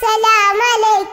Selamun Aleyküm.